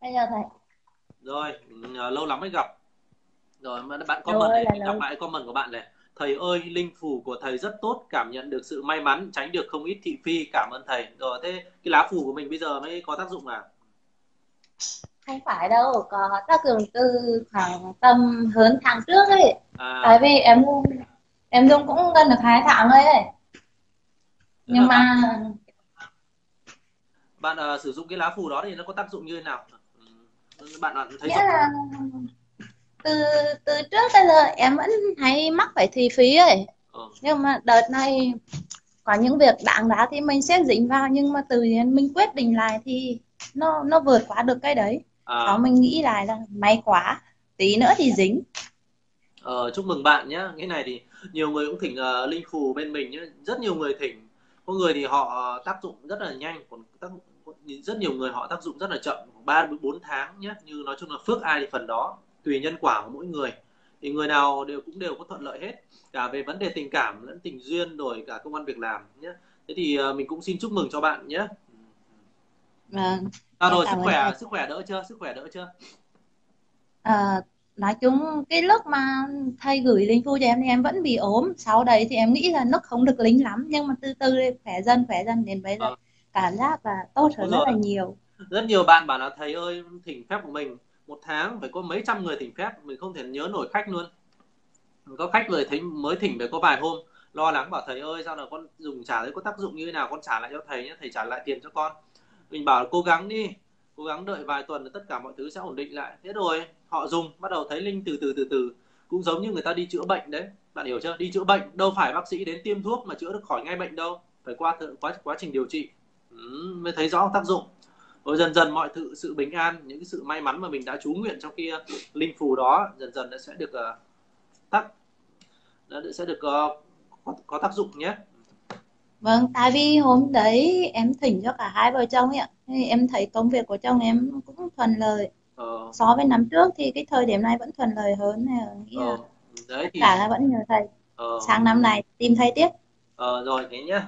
bây giờ thầy. Rồi ừ, lâu lắm mới gặp. Rồi bạn comment này mình đọc lại comment của bạn này. Thầy ơi linh phù của thầy rất tốt cảm nhận được sự may mắn tránh được không ít thị phi. Cảm ơn thầy. Rồi thế cái lá phù của mình bây giờ mới có tác dụng à không phải đâu có tác dụng từ khoảng tầm hơn tháng trước ấy. À. tại vì em em dùng cũng gần được hai tháng rồi ấy. Nhưng mà bạn uh, sử dụng cái lá phù đó thì nó có tác dụng như thế nào? Bạn bạn thấy Nghĩa là từ từ trước tới giờ em vẫn hay mắc phải thị phí ấy. Ừ. nhưng mà đợt này có những việc đáng giá thì mình sẽ dính vào nhưng mà từ mình quyết định lại thì nó nó vượt qua được cái đấy. À. sau mình nghĩ lại là may quá. Tí nữa thì dính. Ờ, chúc mừng bạn nhé cái này thì nhiều người cũng thỉnh uh, linh phù bên mình nhé rất nhiều người thỉnh. Có người thì họ tác dụng rất là nhanh còn tác rất nhiều người họ tác dụng rất là chậm ba bốn tháng nhé. Như nói chung là phước ai thì phần đó tùy nhân quả của mỗi người. Thì người nào đều cũng đều có thuận lợi hết cả về vấn đề tình cảm lẫn tình duyên rồi cả công an việc làm nhé. Thế thì uh, mình cũng xin chúc mừng cho bạn nhé. Vâng. À, rồi sức khỏe sức khỏe đỡ chưa? Sức khỏe đỡ chưa? À, nói chung cái lúc mà thầy gửi linh phu cho em thì em vẫn bị ốm. Sau đấy thì em nghĩ là nó không được lính lắm nhưng mà từ từ khỏe dần khỏe dần đến bây giờ. À. cảm giác là tốt hơn rất là nhiều. Rất nhiều bạn bảo là thầy ơi thỉnh phép của mình một tháng phải có mấy trăm người thỉnh phép mình không thể nhớ nổi khách luôn. Có khách người thấy mới thỉnh về có vài hôm lo lắng bảo thầy ơi sao là con dùng trả đấy có tác dụng như thế nào con trả lại cho thầy nhé thầy trả lại tiền cho con. Mình bảo là cố gắng đi cố gắng đợi vài tuần là tất cả mọi thứ sẽ ổn định lại. Thế rồi họ dùng bắt đầu thấy linh từ từ từ từ cũng giống như người ta đi chữa bệnh đấy. Bạn hiểu chưa? Đi chữa bệnh đâu phải bác sĩ đến tiêm thuốc mà chữa được khỏi ngay bệnh đâu phải qua quá quá trình điều trị ừ, mới thấy rõ tác dụng rồi dần dần mọi thứ sự bình an những cái sự may mắn mà mình đã chú nguyện trong kia linh phù đó dần dần nó sẽ được uh, tác nó sẽ được uh, có, có tác dụng nhé Vâng, tại vì hôm đấy em thỉnh cho cả hai vợ chồng ấy ạ. Em thấy công việc của chồng em cũng thuận lợi. Ờ. So với năm trước thì cái thời điểm này vẫn thuận lợi hơn. Nghĩ là ờ. đấy thì... cả là vẫn nhờ thầy. Ờ. Sang năm này tìm thầy tiếp. Ờ, rồi thế nhá.